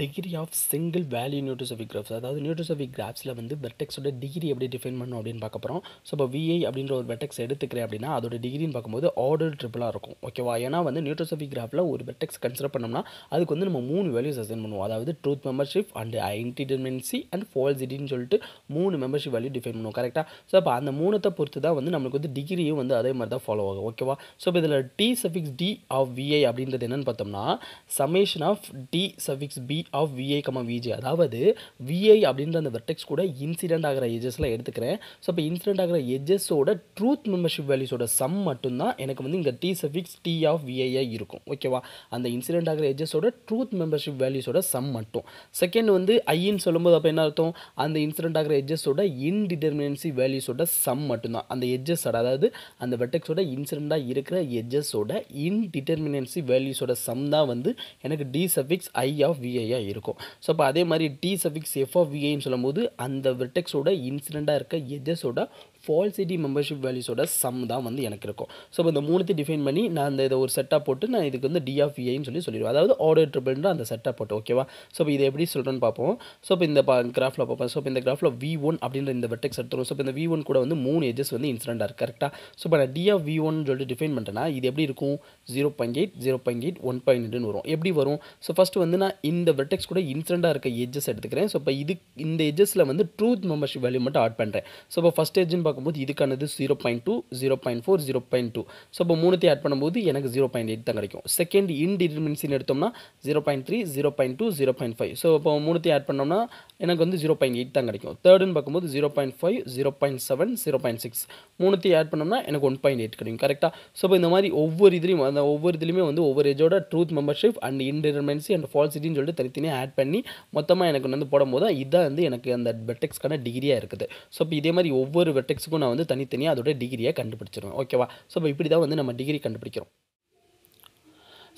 Degree of single value neutrosophic graphs அதாவது நியூட்ரோசபிக் கிராஃப்ஸில் வந்து வெர்டெக்ஸோட டிகிரி எப்படி டிஃபைன் பண்ணணும் அப்படின்னு பார்க்க போகிறோம் ஸோ இப்போ விஐ அப்படின்ற ஒரு வெர்டெக்ஸ் எடுத்துக்கிறேன் அப்படின்னா அதோட டிகிரின்னு பார்க்கும்போது ஆர்டர் ட்ரிபிளாக இருக்கும். ஓகேவா ஏன்னா வந்து நியூட்ரோசபிக் கிராஃபில் ஒரு வெர்டெக்ஸ் கன்சிடர் பண்ணோம்னா அதுக்கு வந்து நம்ம மூணு வேல்யூஸ் அசைன் பண்ணுவோம். அதாவது truth membership and indeterminacy and ஃபால்சிட்டின்னு சொல்லிட்டு மூணு மெம்பர்ஷிப் வேல்யூ டிஃபைன் பண்ணுவோம். கரெக்டாக ஸோ அப்போ அந்த மூணத்தை பொறுத்து தான் வந்து நம்மளுக்கு வந்து டிகிரியும் வந்து அதே மாதிரி தான் ஃபாலோ ஆகும் ஓகேவா ஸோ இப்போ இதில் T suffix T of v i அப்படின்றது என்னென்னு பார்த்தோம்னா summation of T suffix P of v i comma v j அதாவது விஐ அப்படின்ற அந்த வெர்டெக்ஸ் கூட இன்சிடென்ட் ஆகிற எஜஸ்லாம் எடுத்துக்கிறேன். ஸோ இப்போ இன்சிடென்ட் ஆகிற எஜஸோட ட்ரூத் மெம்பர்ஷிப் வேல்யூஸோட சம் மட்டும்தான் எனக்கு வந்து இங்கே D suffix T of V I இருக்கும். ஓகேவா அந்த இன்சிடென்ட் ஆகிற எஜஸோட ட்ரூத் மெம்பர்ஷிப் வேல்யூஸோட சம் மட்டும். செகண்ட் வந்து ஐன்னு சொல்லும்போது அப்போ என்ன அர்த்தம்? அந்த இன்சிடென்ட் ஆகிற எஜஸோட இன்டிடெர்மினன்சி வேல்யூஸோட சம் மட்டும்தான். அந்த எஜஸோட அதாவது அந்த வெர்டெக்ஸோட இன்சிடெண்ட்டாக இருக்கிற எஜஸோட இன்டிடெர்மினன்சி வேல்யூஸோட சம் தான் வந்து எனக்கு டி சஃபிக்ஸ் ஐ ஆஃப் விஐயாக இருக்கும். ஸோ அப்போ அதே மாதிரி டி சஃபிக்ஸ் எஃப் ஆஃப் விஐன்னு சொல்லும்போது அந்த வெர்டெக்ஸோட இன்சிடெண்ட்டாக இருக்க எஜஸோட ஃபால்சிட்டி மெம்பர்ஷிப் வேல்யூஸோட சம் தான் வந்து எனக்கு இருக்கும். ஸோ இப்போ இந்த மூணுத்தையும் டிஃபைன் பண்ணி நான் அந்த இதை ஒரு செட்டாக போட்டு நான் இதுக்கு வந்து டி e சொல்லி சொல்லிடுவேன். அதாவது ஆர்டர் ட்ரிபிள்ன்ற அந்த செட்டாக போட்டு ஓகேவா ஸோ இப்போ இதை எப்படி சொல்கிறேன்னு பார்ப்போம். ஸோ இப்போ இந்த கிராஃபில் பார்ப்போம். ஸோ இப்போ இந்த கிராஃபில் வி ஒன் அப்படின்ற இந்த வெட்டெக்ஸ் எடுத்துரும் ஸோ இப்போ இந்த வி ஒன் கூட வந்து மூணு எஜஸ் வந்து இன்சிடென்ட்டாக இருக்குது கரெக்டாக ஸோ இப்போ நான் டிஆஃப் வி ஒன் சொல்லிட்டு டிஃபைன் பண்ணிட்டேன்னா இது எப்படி இருக்கும்? Zero point eight zero point eight one point எயிட்னு வரும். எப்படி வரும்? ஸோ ஃபஸ்ட்டு வந்து நான் இந்த வெட்டெக்ஸ் கூட இன்சிடென்ட்டாக இருக்க எஜஸ் எடுத்துக்கிறேன். ஸோ இப்போ இது இந்த எஜஸில் வந்து ட்ரூத் மெம்பர்ஷிப் வேல்யூ மட்டும் ஆட் பண்ணுறேன் ஸோ இப்போ ஃபஸ்ட் எஜ்னு பார்க்கும்போது இதுக்கானது zero point two zero point four zero point two so இப்போ மூணுத்தையும் ஆட் பண்ணும்போது எனக்கு ஜீரோ பாயிண்ட் எயிட் தான் கிடைக்கும் செகண்ட் இன்டிடெர்மினன்சின்னு எடுத்தோம்னா zero point three zero point two zero point five so இப்போ மூணுத்தையும் ஆட் பண்ணோம்னா எனக்கு வந்து ஜீரோ பாயிண்ட் எயிட் தான் கிடைக்கும் தேர்டுன்னு பார்க்கும்போது zero point five zero point seven zero point six மூணுத்தையும் ஆட் பண்ணோம்னா எனக்கு ஒன் பாயிண்ட் எயிட் கிடைக்கும் கரெக்டாக ஸோ இப்போ இந்த மாதிரி ஒவ்வொரு இதுலையும் அந்த ஒவ்வொரு இதுலையுமே வந்து ஒவ்வொரு ஏஜோட truth membership and indeterminacy and ஃபால்சிட்டின்னு சொல்லிட்டு தனித்தனியாக ஆட் பண்ணி மொத்தமாக எனக்கு வந்து போடும்போது தான் இதான் வந்து எனக்கு அந்த வெர்டெக்ஸ்க்கான டிகிரியாக இருக்குது ஸோ இப்போ இதே மாதிரி ஒவ்வொரு வெர்டெக்ஸுக்கும் நான் வந்து தனித்தனியாக அதோட டிகிரியை கண்டுபிடிச்சிருவேன். ஓகேவா ஸோ இப்போ இப்படி தான் வந்து நம்ம டிகிரி கண்டுபிடிக்கிறோம்.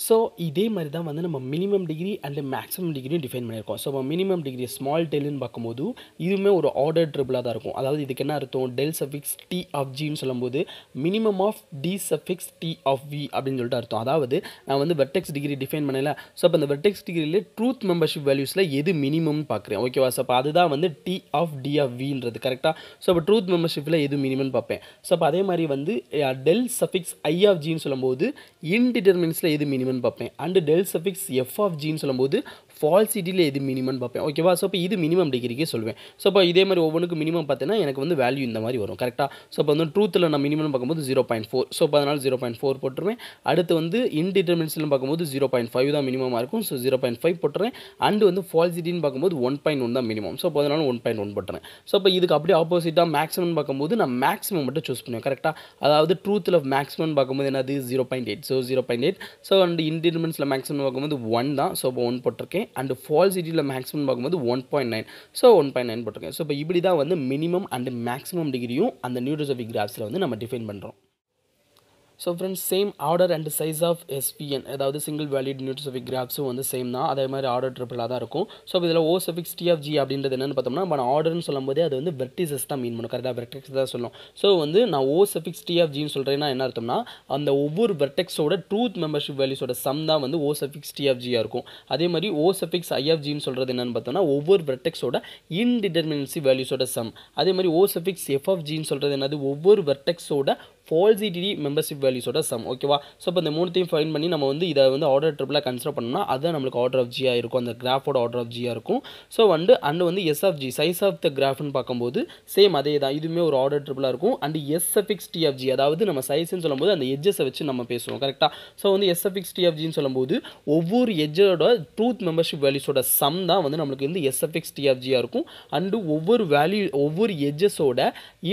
ஸோ இதே மாதிரி தான் வந்து நம்ம மினிமம் டிகிரி அண்ட் மேக்ஸிமம் டிகிரியும் டிஃபைன் பண்ணியிருக்கோம். ஸோ நம்ம மினிமம் டிகிரி ஸ்மால் டெல்னு பார்க்கும்போது இதுவுமே ஒரு ஆர்டர் ட்ரிபிளாக தான் இருக்கும். அதாவது இதுக்கு என்ன அர்த்தம்? டெல் சஃபிக்ஸ் டி ஆஃப் ஜின்னு சொல்லும்போது minimum of D suffix T of V அப்படின்னு சொல்லிட்டு அர்த்தம். அதாவது நான் வந்து வெர்டெக்ஸ் டிகிரி டிஃபைன் பண்ணல. ஸோ அப்போ அந்த வெர்டெக்ஸ் டிகிரியில் ட்ரூத் மெம்பர்ஷிப் வேல்யூஸில் எது மினிமம் பார்க்குறேன். ஓகேவா ஸோ அப்போ அதுதான் வந்து டி ஆஃப் டி ஆஃப் வின்றது கரெக்டாக ஸோ அப்போ ட்ரூத் மெம்பர்ஷிப்பில் எது மினிமம் பார்ப்பேன். ஸோ அப்போ அதே மாதிரி வந்து டெல் சஃபிக்ஸ் ஐ ஆஃப் ஜின்னு சொல்லும்போது இன்டிடெர்மினன்ஸில் எது மினிமம் பார்ப்பேன். And del suffix F of ஜின்னு சொல்லும்போது ஃபால்சிட்டியில் எது மினிமம்னு பார்ப்பேன். ஓகேவா ஸோ இப்போ இது மினிமம் டிகிரிக்கே சொல்லுவேன் ஸோ இப்போ இதே மாதிரி ஒவ்வொன்றுக்கு மினிமம் பார்த்தீங்கன்னா எனக்கு வந்து வேல்யூ இந்த மாதிரி வரும். கரெக்டாக ஸோ இப்போ வந்து ட்ரூத்தில் நான் மினிமம் பார்க்கும்போது ஜீரோ பாயிண்ட் ஃபோர் ஸோ இப்போ அதனால் ஜீரோ பாயிண்ட் ஃபோர் போட்டுருவேன். அடுத்து வந்து இன்டிடெர்மினன்ஸில் பார்க்கும்போது ஜீரோ பாயிண்ட் ஃபைவ் தான் மினிமமாக இருக்கும். ஸோ ஜீரோ பாயிண்ட் ஃபைவ் போட்டுறேன் அண்டு வந்து ஃபால்சிட்டின்னு பார்க்கும்போது ஒன் பாயிண்ட் ஒன் தான் மினிமம் ஸோ இப்போ அதனால் ஒன் பாயிண்ட் ஒன் போட்டுறேன் ஸோ இப்போ இதுக்கு அப்படியே ஆப்போசிட்டாக மேக்ஸிமம் பார்க்கும்போது நான் மேக்ஸிமம் மட்டும் சூஸ் பண்ணுவேன். கரெக்டாக அதாவது ட்ரூத்தில் மேக்ஸிமம் பார்க்கும்போது என்னது? Zero point eight so zero point eight so and இன்டிடெர்மினன்ஸில் maximum பார்க்கும்போது ஒன் தான். ஸோ இப்போ ஒன் போட்டிருக்கேன். அண்ட் ஃபால்சிட்டி சிட்டியில் மேக்ஸிமம் பார்க்கும்போது one point nine so one point nine போட்டிருக்கேன். ஸோ இப்போ இப்படி தான் வந்து மினிமம் அண்ட் மேக்ஸிமம் டிகிரியும் அந்த நியூட்ரோசோபிக் கிராஃப்ஸில் வந்து நம்ம டிஃபைன் பண்ணுறோம் so friends same order and size of SPN அதாவது சிங்கிள் வேலிட் நியூட்ரோசபிக் கிராஃப்ஸும் வந்து சேம் தான். அதே மாதிரி ஆர்டர் ட்ரிபிளாக தான் இருக்கும். ஸோ இதில் O suffix T of G அப்படின்றது என்னென்னு பார்த்தோம்னா நம்ம ஆர்டர்னு சொல்லும்போது அது வந்து வெர்டிசஸ் தான் மீன் பண்ணும். கரெக்டாக வெர்டெக்ஸ் தான் சொல்லும். ஸோ வந்து நான் ஓ சஃபிக்ஸ் டி ஆஃப் ஜின்னு சொல்கிறேன்னா என்ன அர்த்தம்னா அந்த ஒவ்வொரு வெர்டெக்ஸோட ட்ரூத் மெம்பர்ஷிப் வேல்யூஸோட சம் தான் வந்து ஓ சஃபிக்ஸ் டி ஆஃப் ஜியாக இருக்கும். அதே மாதிரி ஓ சஃபிக்ஸ் ஐ ஆஃப் ஜின்னு சொல்கிறது என்னென்னு பார்த்தோம்னா ஒவ்வொரு வெர்டெக்ஸோட இன்டிடெர்மினன்சி வேல்யூஸோட சம் அதே மாதிரி ஓ சஃபிக்ஸ் எஃப் ஆஃப் ஜின்னு சொல்கிறது என்னது? ஒவ்வொரு வெர்டெக்ஸோட ஃபால்சிட்டி மெம்பர்ஷிப் வேல்யூஸோட சம் ஓகேவா ஸோ இப்போ இந்த மூணுத்தையும் ஃபைன் பண்ணி நம்ம வந்து இதை வந்து ஆர்டர் ட்ரிபிளாக கன்சிடர் பண்ணோம்னா அதுதான் நம்மளுக்கு ஆர்டர் ஆஃப் ஜியாக இருக்கும். அந்த கிராஃபோட ஆர்டர் ஆஃப் ஜியாக இருக்கும். ஸோ வந்து அண்டு வந்து S of G size of the கிராஃப்னு பார்க்கும்போது சேம் அதே தான். இதுவுமே ஒரு ஆர்டர் ட்ரிபிளாக இருக்கும். And S T of G அதாவது நம்ம சைஸ்ன்னு சொல்லும்போது அந்த எஜ்ஜஸை வச்சு நம்ம பேசுவோம் கரெக்டாக ஸோ வந்து எஸ் சஃபிக்ஸ் டி ஆஃப் ஜின்னு சொல்லும்போது ஒவ்வொரு எஜ்ஜோட ட்ரூத் மெம்பர்ஷிப் வேல்யூஸோட சம் தான் வந்து நம்மளுக்கு வந்து எஸ் சஃபிக்ஸ் டி ஆஃப் ஜியாக இருக்கும். அண்டு ஒவ்வொரு வேல்யூ ஒவ்வொரு எஜ்ஜஸோட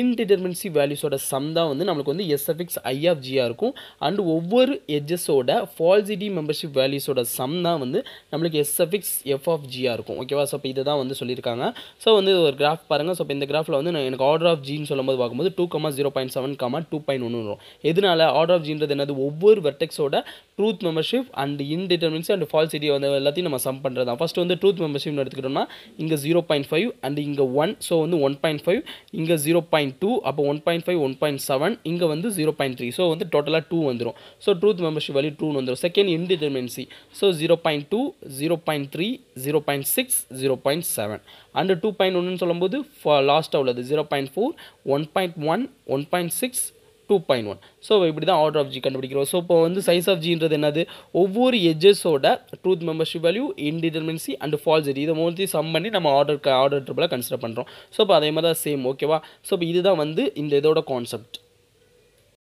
இன்டிடெர்மினன்சி வேல்யூஸோட சம் தான் வந்து நம்மளுக்கு வந்து எஸ் சஃபிக்ஸ் ஐ ஆஃப் ஜியாக இருக்கும். அண்ட் ஒவ்வொரு எட்ஜஸோட ஃபால்சிட்டி மெம்பர்ஷிப் வேல்யூஸோட சம் தான் வந்து நம்மளுக்கு எஸ் சஃபிக்ஸ் எஃப் ஆஃப் ஜியாக இருக்கும். ஓகேவா ஸோ இப்போ இதை தான் வந்து சொல்லியிருக்காங்க. ஸோ வந்து ஒரு கிராஃப் பாருங்கள் ஸோ இப்போ இந்த கிராஃபில் வந்து நான் எனக்கு ஆர்டர் ஆஃப் ஜின்னு சொல்லும்போது பார்க்கும்போது two comma zero point seven comma two point ஒன்று வரும். எதனால? ஆர்டர் ஆஃப் ஜின்றது என்னது? ஒவ்வொரு வெர்டெக்ஸோட truth membership and indeterminance and falsity வந்து எல்லாத்தையும் நம்ம சம் பண்ணுறது தான் ஃபஸ்ட்டு வந்து ட்ரூத் மெம்பர்ஷிப்னு எடுத்துக்கிட்டோம்னா இங்கே ஜீரோ பாயிண்ட் ஃபைவ் அண்ட் இங்கே ஒன் ஸோ வந்து ஒன் பாயிண்ட் ஃபைவ் இங்கே ஜீரோ பாயிண்ட் டூ அப்போ one point five one point seven இங்கே வந்து வந்து ஜீரோ பாயிண்ட் த்ரீ ஸோ வந்து டோட்டலாக டூ வந்துடும் ஸோ ட்ரூத் மெம்பர்ஷிப் வேல்யூ டூன்னு வந்துடும் second indeterminacy so zero point two zero point three zero point six zero point seven and two point ஒன்றுன்னு சொல்லும்போது லாஸ்ட்டாக உள்ளது. Zero point four one point one one point six two point one so இப்படி தான் order of G கண்டுபிடிக்கிறோம். So இப்போ வந்து size of ஜின்றது என்னது? ஒவ்வொரு எஜஸோட truth membership value indeterminacy and falsity இதை மூணு சம் பண்ணி நம்ம ஆர்டர் ஆர்டர் ட்ரிபிளாக கன்சிடர் பண்ணுறோம் ஸோ இப்போ அதே மாதிரி தான் சேம் ஓகேவா ஸோ இப்போ இதுதான் வந்து இந்த இதோட கான்செப்ட்